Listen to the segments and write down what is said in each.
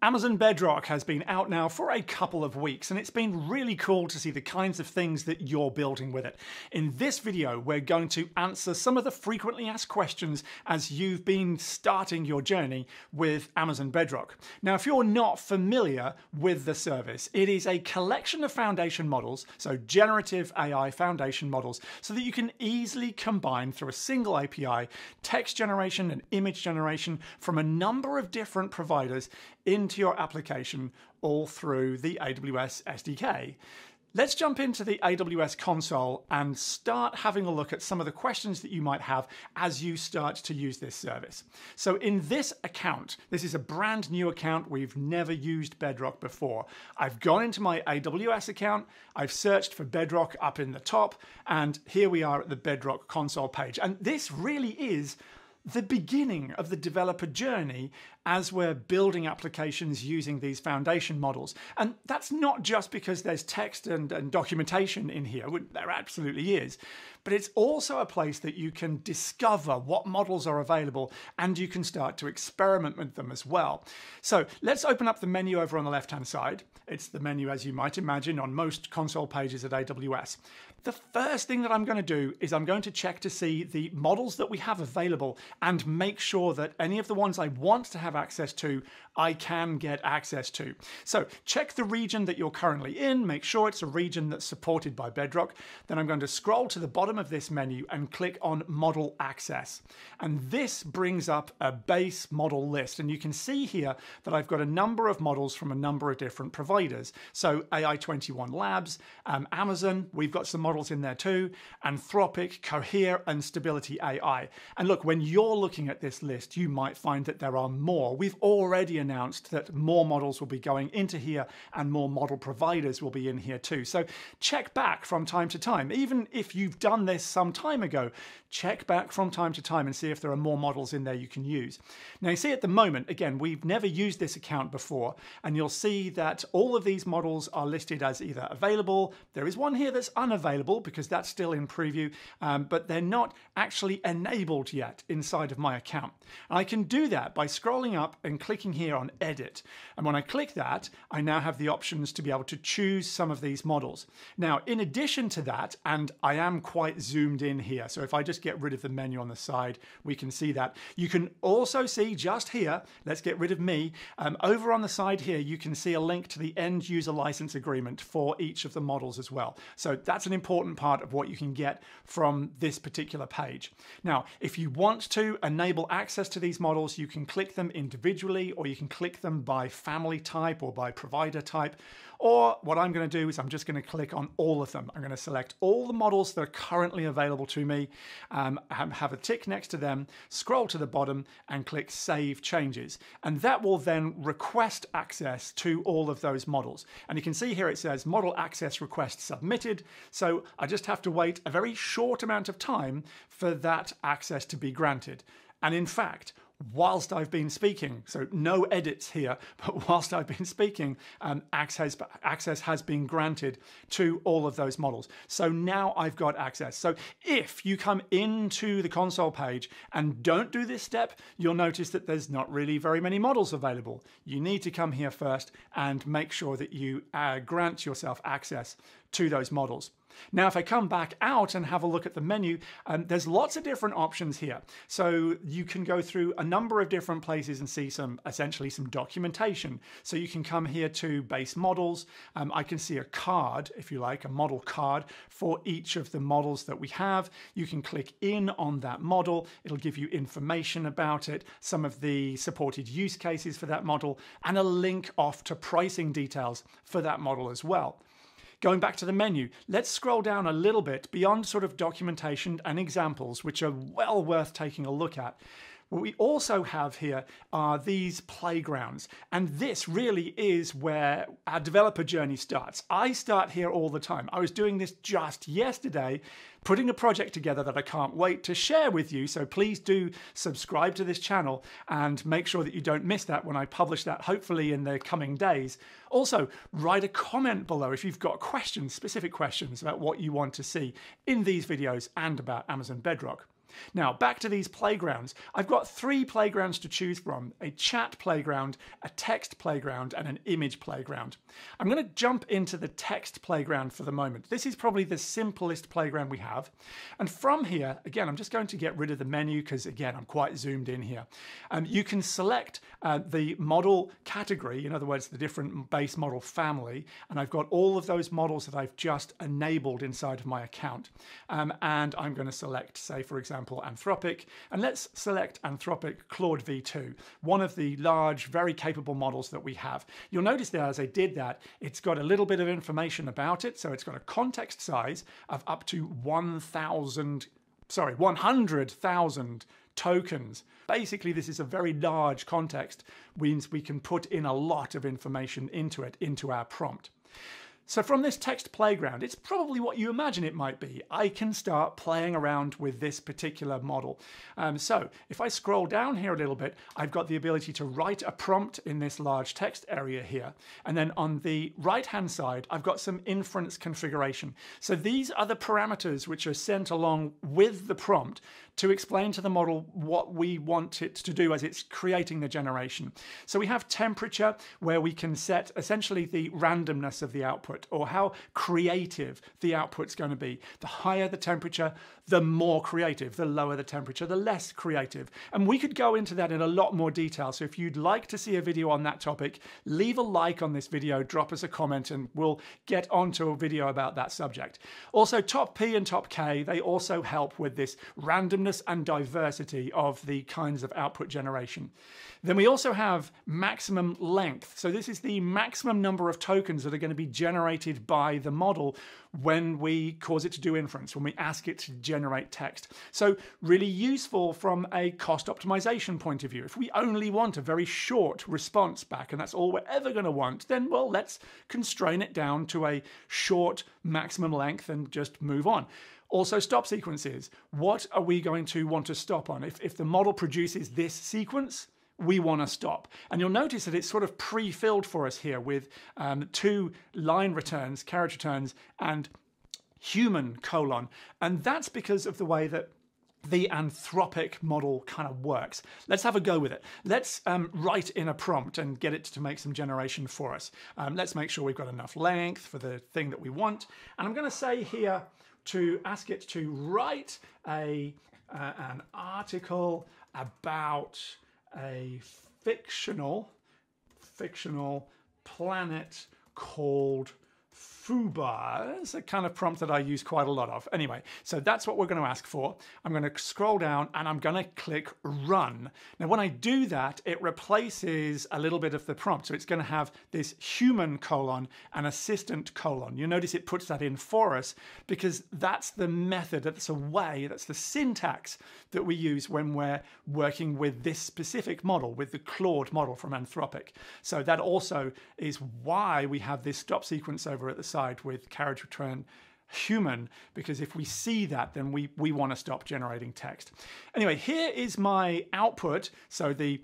Amazon Bedrock has been out now for a couple of weeks and it's been really cool to see the kinds of things that you're building with it. In this video, we're going to answer some of the frequently asked questions as you've been starting your journey with Amazon Bedrock. Now, if you're not familiar with the service, it is a collection of foundation models, so generative AI foundation models, so that you can easily combine through a single API text generation and image generation from a number of different providers into your application all through the AWS SDK. Let's jump into the AWS console and start having a look at some of the questions that you might have as you start to use this service. So in this account, this is a brand new account. We've never used Bedrock before. I've gone into my AWS account. I've searched for Bedrock up in the top, and here we are at the Bedrock console page. And this really is the beginning of the developer journey as we're building applications using these foundation models. And that's not just because there's text and, and, documentation in here, there absolutely is, but it's also a place that you can discover what models are available and you can start to experiment with them as well. So let's open up the menu over on the left hand side. It's the menu, as you might imagine, on most console pages at AWS. The first thing that I'm going to do is I'm going to check to see the models that we have available and make sure that any of the ones I want to have access to, I can get access to. So check the region that you're currently in, make sure it's a region that's supported by Bedrock. Then I'm going to scroll to the bottom of this menu and click on Model Access. And this brings up a base model list. And you can see here that I've got a number of models from a number of different providers. So AI21 Labs, um, Amazon, we've got some models in there too, Anthropic, Cohere, and Stability AI. And look, when you're looking at this list, you might find that there are more. We've already announced that more models will be going into here and more model providers will be in here too. So check back from time to time. Even if you've done this some time ago, check back from time to time and see if there are more models in there you can use. Now you see at the moment, again, we've never used this account before, and you'll see that all of these models are listed as either available, there is one here that's unavailable because that's still in preview, um, but they're not actually enabled yet inside of my account. And I can do that by scrolling up and clicking here on edit. And when I click that, I now have the options to be able to choose some of these models. Now, in addition to that, and I am quite zoomed in here, so if I just get rid of the menu on the side, we can see that. You can also see just here, let's get rid of me, um, over on the side here, you can see a link to the end user license agreement for each of the models as well. So that's an important part of what you can get from this particular page. Now, if you want to enable access to these models, you can click them individually or you can click them by family type or by provider type. Or what I'm going to do is I'm just going to click on all of them. I'm going to select all the models that are currently available to me, um, have a tick next to them, scroll to the bottom and click Save Changes. And that will then request access to all of those models. And you can see here it says Model Access Request Submitted. So I just have to wait a very short amount of time for that access to be granted. And in fact, whilst I've been speaking. So no edits here, but whilst I've been speaking, um, access, access has been granted to all of those models. So now I've got access. So if you come into the console page and don't do this step, you'll notice that there's not really very many models available. You need to come here first and make sure that you uh, grant yourself access to those models. Now, if I come back out and have a look at the menu, um, there's lots of different options here. So you can go through a number of different places and see some, essentially some documentation. So you can come here to base models. Um, I can see a card, if you like, a model card for each of the models that we have. You can click in on that model. It'll give you information about it, some of the supported use cases for that model, and a link off to pricing details for that model as well. Going back to the menu, let's scroll down a little bit beyond sort of documentation and examples, which are well worth taking a look at. What we also have here are these playgrounds. And this really is where our developer journey starts. I start here all the time. I was doing this just yesterday, putting a project together that I can't wait to share with you. So please do subscribe to this channel and make sure that you don't miss that when I publish that, hopefully in the coming days. Also, write a comment below if you've got questions, specific questions about what you want to see in these videos and about Amazon Bedrock. Now, back to these playgrounds. I've got three playgrounds to choose from a chat playground, a text playground, and an image playground. I'm going to jump into the text playground for the moment. This is probably the simplest playground we have. And from here, again, I'm just going to get rid of the menu because, again, I'm quite zoomed in here. Um, you can select uh, the model category, in other words, the different base model family, and I've got all of those models that I've just enabled inside of my account. Um, and I'm going to select, say, for example, Anthropic, and let's select Anthropic Claude V2, one of the large, very capable models that we have. You'll notice there, as I did that, it's got a little bit of information about it. So it's got a context size of up to 1,000, sorry, 100,000 tokens. Basically, this is a very large context, means we can put in a lot of information into it, into our prompt. So from this text playground, it's probably what you imagine it might be. I can start playing around with this particular model. Um, so if I scroll down here a little bit, I've got the ability to write a prompt in this large text area here. And then on the right-hand side, I've got some inference configuration. So these are the parameters which are sent along with the prompt to explain to the model what we want it to do as it's creating the generation. So we have temperature where we can set essentially the randomness of the output or how creative the output's going to be. The higher the temperature, the more creative. The lower the temperature, the less creative. And we could go into that in a lot more detail. So if you'd like to see a video on that topic, leave a like on this video, drop us a comment, and we'll get onto a video about that subject. Also, top P and top K, they also help with this randomness and diversity of the kinds of output generation. Then we also have maximum length. So this is the maximum number of tokens that are going to be generated by the model when we cause it to do inference, when we ask it to generate text. So really useful from a cost optimization point of view. If we only want a very short response back and that's all we're ever going to want, then well, let's constrain it down to a short maximum length and just move on. Also, stop sequences. What are we going to want to stop on? If, if the model produces this sequence, we want to stop. And you'll notice that it's sort of pre-filled for us here with um, two line returns, carriage returns, and human colon. And that's because of the way that the anthropic model kind of works. Let's have a go with it. Let's um, write in a prompt and get it to make some generation for us. Um, let's make sure we've got enough length for the thing that we want. And I'm going to say here, to ask it to write a uh, an article about a fictional fictional planet called Fubar. It's a kind of prompt that I use quite a lot of. Anyway, so that's what we're going to ask for. I'm going to scroll down and I'm going to click run. Now, when I do that, it replaces a little bit of the prompt. So it's going to have this human colon and assistant colon. You notice it puts that in for us because that's the method, that's a way, that's the syntax that we use when we're working with this specific model, with the Claude model from Anthropic. So that also is why we have this stop sequence over at the side with carriage return human because if we see that then we we want to stop generating text anyway here is my output so the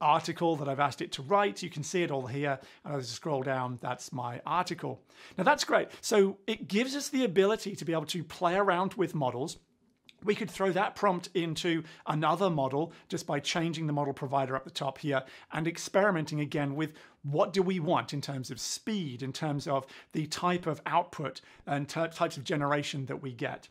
article that I've asked it to write. You can see it all here. And as I scroll down, that's my article. Now that's great. So it gives us the ability to be able to play around with models. We could throw that prompt into another model just by changing the model provider up the top here and experimenting again with what do we want in terms of speed, in terms of the type of output and types of generation that we get.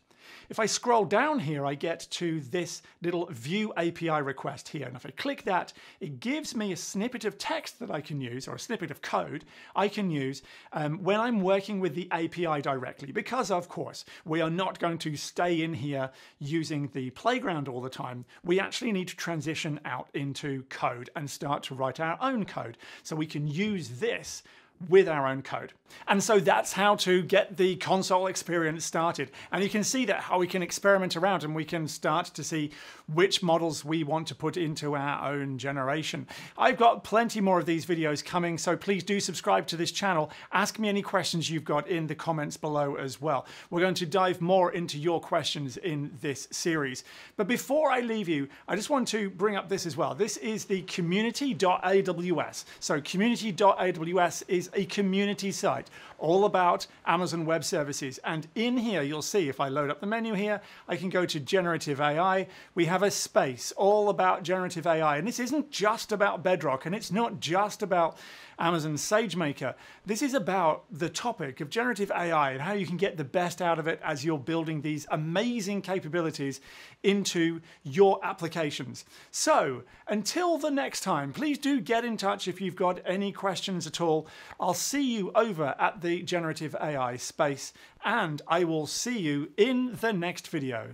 If I scroll down here, I get to this little view API request here. And if I click that, it gives me a snippet of text that I can use, or a snippet of code I can use um, when I'm working with the API directly. Because, of course, we are not going to stay in here using the playground all the time. We actually need to transition out into code and start to write our own code. So we can use this with our own code. And so that's how to get the console experience started. And you can see that how we can experiment around and we can start to see which models we want to put into our own generation. I've got plenty more of these videos coming, so please do subscribe to this channel. Ask me any questions you've got in the comments below as well. We're going to dive more into your questions in this series. But before I leave you, I just want to bring up this as well. This is the community.aws. So community.aws is a community site all about Amazon Web Services. And in here, you'll see if I load up the menu here, I can go to generative AI. We have a space all about generative AI. And this isn't just about Bedrock and it's not just about Amazon SageMaker. This is about the topic of generative AI and how you can get the best out of it as you're building these amazing capabilities into your applications. So until the next time, please do get in touch if you've got any questions at all. I'll see you over at the generative AI space and I will see you in the next video.